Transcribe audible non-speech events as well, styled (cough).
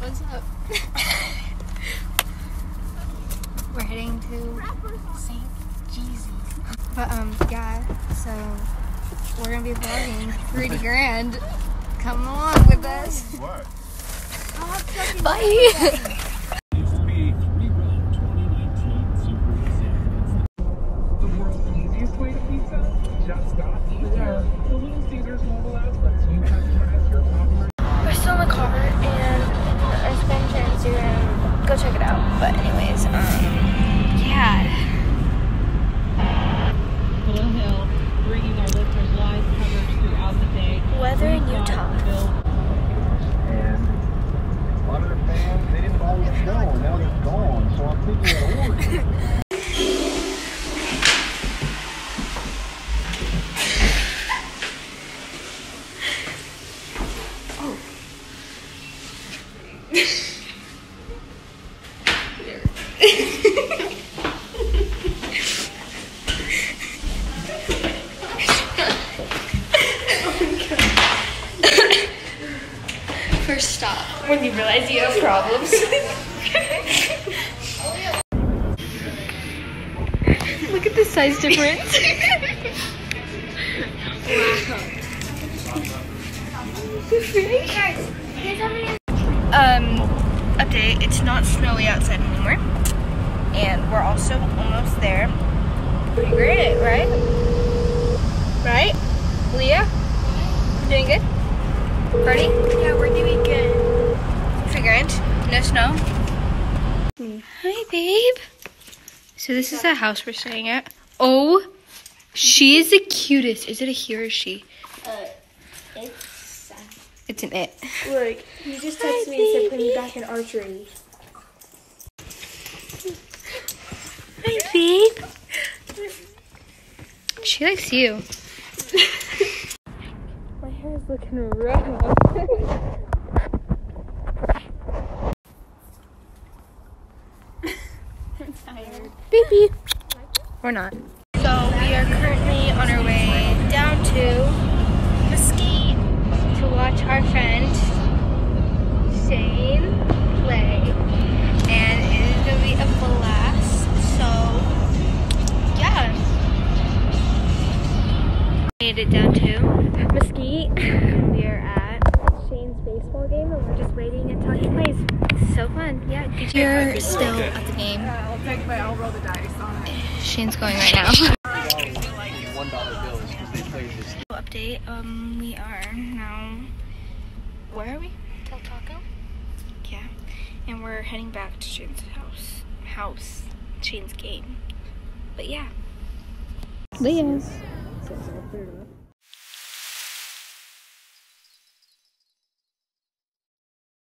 What's up? (laughs) We're heading to St. George. But um, yeah. So we're gonna be vlogging 3D (laughs) Grand. Come along with us. What? Bye. (laughs) First stop when you realize you have problems. (laughs) Look at the size difference. (laughs) um, update. It's not snowy outside anymore, and we're also almost there. Pretty great, right? Right, Leah? Doing good. Party? Yeah, we're doing good. Pretty grand. No snow. Hi, babe. So this is the house we're staying at. Oh, she is the cutest. Is it a he or a she? Uh, it's It's an it. look. You just texted me and said put me back in archery. Hi, babe. She likes you. (laughs) My hair is looking rough. Baby. We're not. So we are currently on our way down to Made it down to Mesquite. We are at Shane's baseball game and we're just waiting until he plays. It's so fun. Yeah. Did you You're still at the game. I'll take my, I'll roll the dice on it. Shane's going right now. One dollar bills because they played this. Update. Um, we are now. Where are we? Del Taco. Yeah, and we're heading back to Shane's house. House. Shane's game. But yeah. 写几个字了